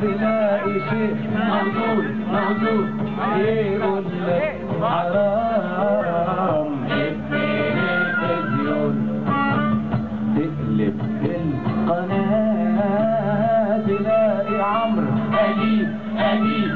تلاقي شيء موجود موجود يقول لك حرام التلفزيون تقلب القناة تلاقي عمرو أديب أديب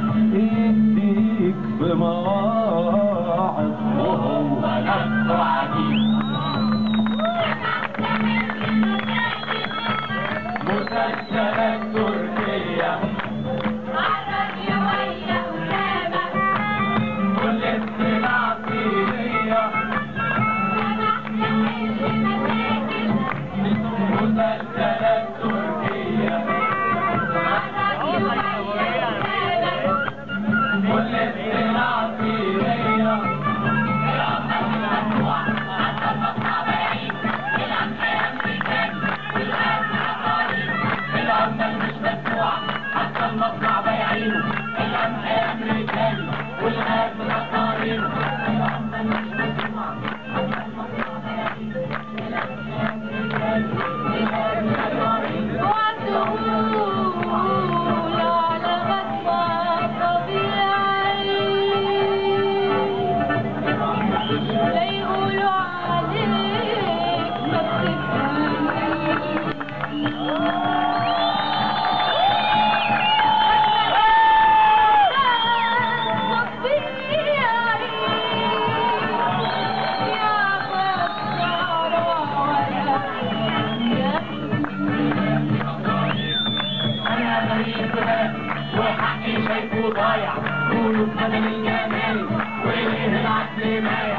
شايفه ضايع قولوا بدل الجمال وليه العدل مايع.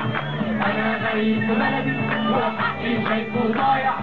أنا غريب في بلدي وحقي شايفه ضايع